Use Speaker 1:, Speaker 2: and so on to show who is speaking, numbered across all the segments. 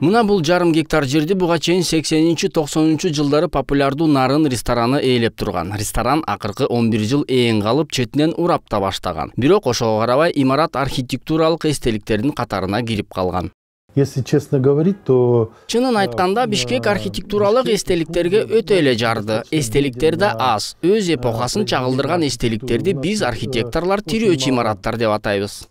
Speaker 1: мына бул жарым гектар жерди буга чейин сексенинчи токсонунчу жылдары популярдуу нарын рестораны ээлеп турган. Ресторан акыркы он бир жыл ээн калып четинен урап да баштаган. Бирок ошого карабай имарат архитектуралык эстеликтердин катарына кирип калган.
Speaker 2: Если честно говорить то
Speaker 1: чынын айтканда бишкек архитектуралык эстеликтерге өтө эле жарды. эстеликтер да аз. Өз эпохасын чагылдырган эстеликтерди биз архитекторлор тирөөчү имараттар деп атайбыз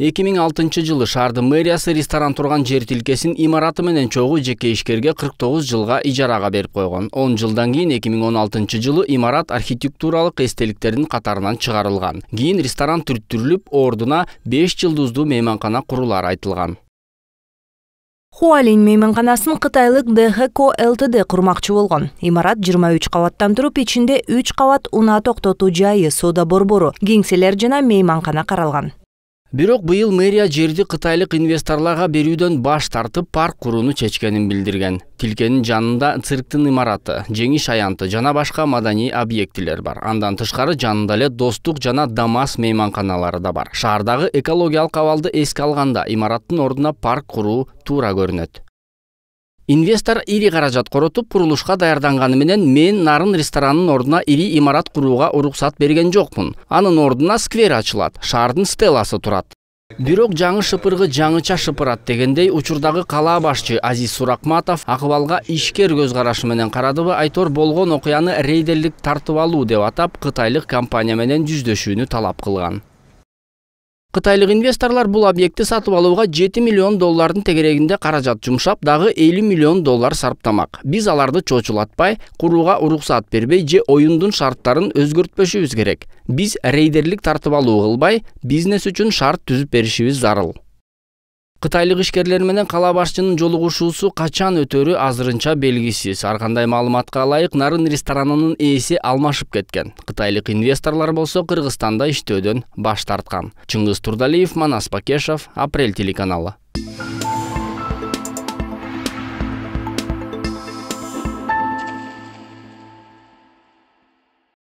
Speaker 1: эки миң алтынчы жылы шаардын мэриясы ресторан турган жер тилкесин имараты менен чогуу жеке ишкерге кырк тогуз жылга ижарага берип койгон. Он жылдан кийин эки миң он алтынчы жылы имарат архитектуралык эстеликтердин катарынан чыгарылган. Кийин ресторан түрттүрүлүп ордуна беш жылдыздуу мейманкана курулары айтылган.
Speaker 3: Хуалинь мейманканасын кытайлык дхко лтд курмакчы болгон. Имарат жыйырма үч кабаттан туруп ичинде үч кабат унаа токтотуу жайы соода борбору кеңселер жана мейманкана каралган
Speaker 1: бирок быйыл мэрия жерди кытайлык инвесторлорго берүүдөн баш тартып парк курууну чечкенин билдирген. Тилкенин жанында цирктин имараты жеңиш аянты жана башка маданий объектилер бар. Андан тышкары жанында эле достук жана дамас мейманканалары да бар. Шаардагы экологиялык абалды эске алганда имараттын ордуна парк куруу туура көрүнөт. Инвестор ири каражат коротуп курулушка даярданганы менен мен нарын ресторанынын ордуна ири имарат курууга уруксат берген жокмун. Анын ордуна сквер ачылат шаардын стелласы турат. Бирок жаңы шыпыргы жаңыча шыпырат дегендей учурдагы калаа башчы азиз суракматов акыбалга ишкер көз карашы менен карадыбы айтор болгон окуяны рейдерлик тартып алуу деп атап кытайлык компания менен жүздөшүүнү талап кылган кытайлык инвесторлор бул объектти сатып алууга жети миллион доллардын тегерегинде каражат жумшап дагы элүү миллион доллар сарптамак биз аларды чочулатпай курууга уруксаат бербей же оюндун шарттарын өзгөртпөшүбүз керек. Биз рейдерлик тартып алуу кылбай бизнес үчүн шарт түзүп беришибиз зарыл. Кытайлык ишкерлер менен кала башчынын жолугушуусу качан өтөрү азырынча белгисиз ар кандай маалыматка ылайык нарын ресторанынын ээси алмашып кеткен. Кытайлык инвесторлор болсо кыргызстанда иштөөдөн баш тарткан чыңгыз турдалиев манас бакешов апрель телеканалы.